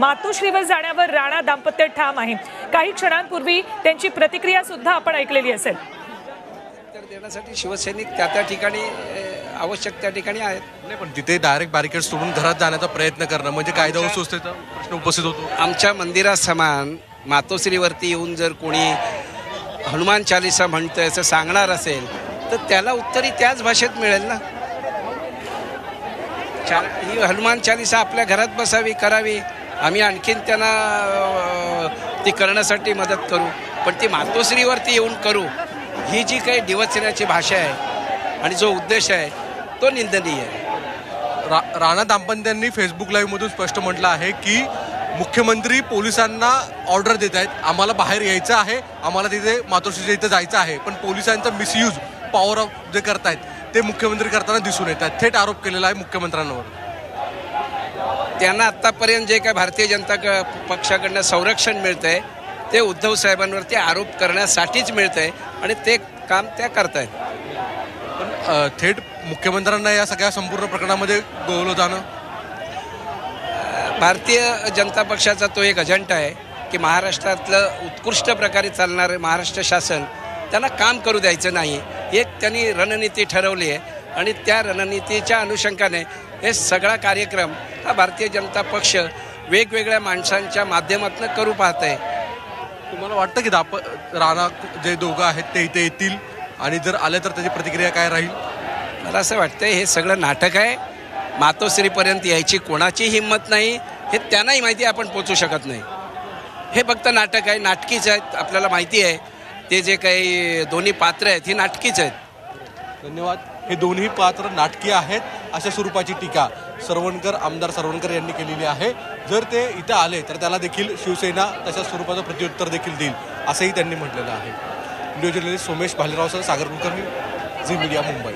मातोश्रीवर जाण्यावर राणा दाम्पत्य ठाम आहे. काही क्षणांपूर्वी त्यांची प्रतिक्रिया सुद्धा आपण ऐकलेली असेल. उत्तर देण्यासाठी शिवसैनिक त्या त्या ठिकाणी आवश्यक त्या ठिकाणी आहेत. नाही पण तिथे डायरेक्ट बॅरिकेड सोडून घरात जाण्याचा प्रयत्न करणं म्हणजे कायदा व सुव्यवस्थेचा प्रश्न उपस्थित होतो. आमच्या मंदिरासमान मातोश्रीवरती येऊन जर कोणी हनुमान चालिसा म्हणतंय असं सांगणार असेल तर त्याला उत्तरी त्याच भाषेत मिळेल ना? चा- ही हनुमान चालिसा आपल्या घरात बसावी करावी. आम्ही आणखीन त्यांना ती करण्यासाठी मदत करू. पण ती मातोश्रीवरती येऊन करू ही जी काही डिवचण्याची भाषा आहे आणि जो उद्देश आहे तो निंदनीय आहे. रा, राणा दाम्पत्यांनी फेसबुक लाईव्हमधून स्पष्ट म्हटलं आहे की मुख्यमंत्री पोलिसांना ऑर्डर देत आहेत. आम्हाला बाहेर यायचं आहे आम्हाला तिथे मातोश्रीच्या इथं जायचं आहे. पण पोलिसांचा मिसयूज पॉवर ऑफ जे करतायत ते मुख्यमंत्री करताना दिसून येत आहेत थेट आरोप केलेला आहे मुख्यमंत्र्यांवर. त्यांना आत्तापर्यंत जे काय भारतीय जनता क- पक्षाकडनं संरक्षण मिळतंय ते उद्धव साहेबांवरती आरोप करण्यासाठीच मिळतंय आणि ते काम त्या करतायत. पण थेट मुख्यमंत्र्यांना या सगळ्या संपूर्ण प्रकरणामध्ये गोवलं जाणं? भारतीय जनता पक्षाचा तो एक अजेंडा आहे की महाराष्ट्रातलं उत्कृष्ट प्रकारे चालणारं महाराष्ट्र शासन त्यांना काम करू द्यायचं नाही. एक त्यांनी रणनीती ठरवली आहे. आणि त्या रणनीतीच्या अनुषंगाने हे सगळा कार्यक्रम हा भारतीय जनता पक्ष वेगवेगळ्या माणसांच्या माध्यमातून करू पाहत आहे तुम्हाला वाटतं की दाप राणा जे दोघं आहेत ते इथे येतील? आणि जर आले तर त्याची प्रतिक्रिया काय राहील? मला असं वाटतंय हे सगळं नाटक आहे. मातोश्रीपर्यंत यायची कोणाची हिंमत नाही हे त्यांनाही माहिती आपण पोचू शकत नाही. हे फक्त नाटक आहे नाटकीच आहेत आपल्याला माहिती आहे. ते जे काही दोन्ही पात्र आहेत ही नाटकीच आहेत. धन्यवाद. हे दोन्ही पात्र नाटकीय आहेत अशा स्वरूपाची टीका सरवणकर आमदार सरवणकर यांनी केलेली आहे. जर ते इथं आले तर त्याला देखील शिवसेना तशा स्वरूपाचं प्रत्युत्तर देखील देईल असंही त्यांनी म्हटलेलं आहे. व्हिडिओ जर्नलिस्ट सोमेश भालेरावसह सागर कुलकर्णी झी मीडिया मुंबई.